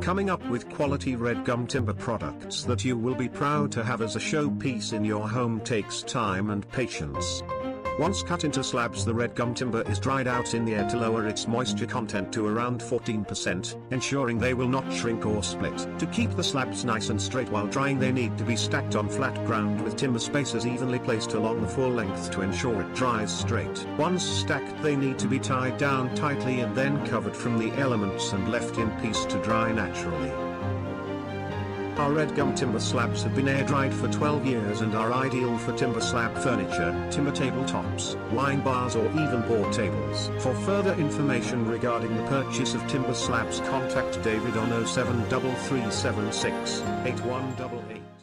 coming up with quality red gum timber products that you will be proud to have as a showpiece in your home takes time and patience. Once cut into slabs the red gum timber is dried out in the air to lower its moisture content to around 14%, ensuring they will not shrink or split. To keep the slabs nice and straight while drying they need to be stacked on flat ground with timber spacers evenly placed along the full length to ensure it dries straight. Once stacked they need to be tied down tightly and then covered from the elements and left in peace to dry naturally. Our red gum timber slabs have been air dried for 12 years and are ideal for timber slab furniture, timber tabletops, wine bars or even board tables. For further information regarding the purchase of timber slabs contact David on 073376 8188.